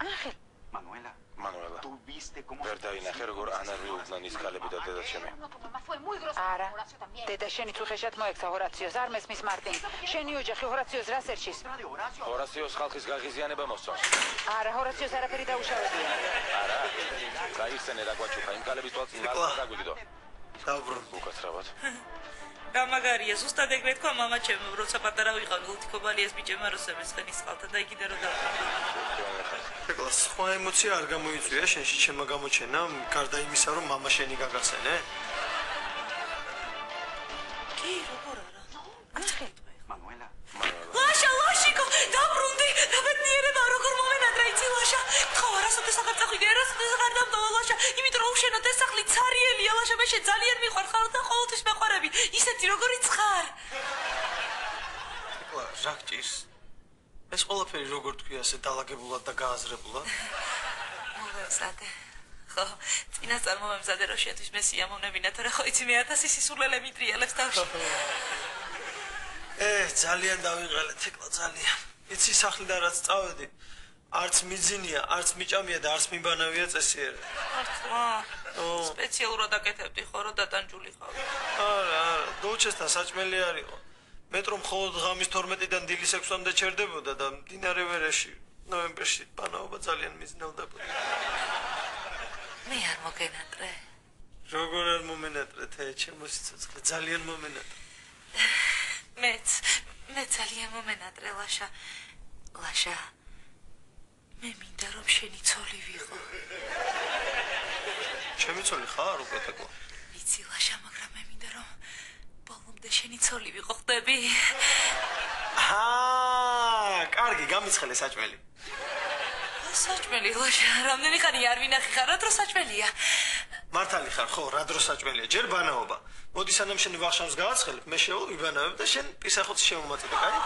Ახელ Manuela, მანუელა ¿tú viste cómo ვერ დაინახე როგორ ანარვიულდნენ ის ქალები და დედა ჩემი არა. დედა შენი თუ ხეშად მოექცა ჰორაციოს არ მესმის მარტინ. შენი ოჯახი ჰორაციოს რას ერჩის? ჰორასიოს ხალხის გაღიზიანება მოსწონს. არა ჰორაციოს არაფერი დაუშავებია. არა. გაიხსენე რა გვაჩუქა იმ ქალების თვალს ეკლა. დაგვიდო დაუბრუნ. უკაცრავად გამაგარია ზუსტად ეგ მეთქვა მამა ჩემო როცა პატარა ვიყავ გულთიკობალიას ბიჭებმა როსების ხენის ხალთა და იქიდან რო დავყავ ეკლა სხვა ემოცია არ გამოიწვია შენში ჩემმა გამოჩენა გარდა იმისა რომ мама შენი გაგაცენე კი როგორ არა ახელ Manuela, ლაშა ლაშიკო დაბრუნდი დაბედნიერება როგორ მომენადრა იცი ლაშა ხო არასოდეს აღარ წახვიდე არასოდეს აღარ დამტოვა ლაშა იმიტომ რომ უშენო დასახლი ცარიელია ლაშა მე შენ ძალიან მიყვარხარ და ყოველთვის მეყვარები. ისეთი როგორი ცხარ ეკლა რა გჭირს? ეს ყველაფერი როგორ თქვი ასე დაალაგებულად და გააზრებულად? მოგესადე ხო წინასწარ მომემზადე რომ შენთვის მე სიამოვნებინა თორე ხო იცი მე ათასი სისულელე მიტრიალებს თავში. ე ძალიან დავიღალეთ ეკლა ძალიან. იცი სახლიდან რაც წავედი არც მიძინია არც მიჭამია და არც მიბანავია წესიერად მართლა ო. სპეციალურად აკეთებდი ხო რომ დატანჯულიყავი არა არა დოუჩესთან საჭმელი არისო. მეტრო მხოლოდ ღამის 12-დან დილის 6-მდე ჩერდებოდა და მდინარე ვერეში ნოემბერში ბანაობა ძალიან მიზნელდებოდა მე არ მოგენატრე. როგორ არ მომენატრეთ ე ჩემო სიცოცხლე ძალიან მომენატრე. მეც მე ძალიან მომენატრე ლაშა. ლაშა მე მინდა რომ შენი ცოლი ვიყო. ჩემი ცოლი ხარ უკვე თქო. იცი ლაშა მაგრამ მე მინდა რომ ბოლომდე შენი ცოლი ვიყო ხდები აა კარგი გამიცხელე საჭმელი. საჭმელი ლაშა? რამდენი ხანი არ ვინახი ხარ? რა დრო საჭმელია? მართალი ხარ ხო რა დრო საჭმელია? ჯერ ბანაობა. მოდი სანამ შენ ვახშამს გააცხელებ მე შეულ ვიბანავებ და შენ პისახოც შემომაწოდე კაი